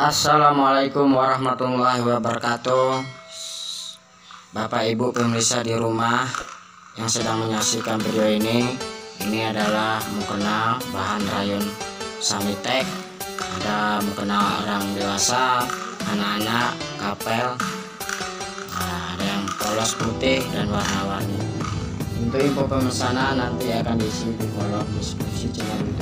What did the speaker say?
Assalamualaikum warahmatullahi wabarakatuh. Bapak ibu pemirsa di rumah yang sedang menyaksikan video ini Ini adalah mukena bahan rayon samitek Ada mukena orang dewasa, anak-anak, kapel nah, Ada yang polos putih dan warna-warni. Untuk info pemesanan nanti akan diisi di kolom deskripsi channel youtube.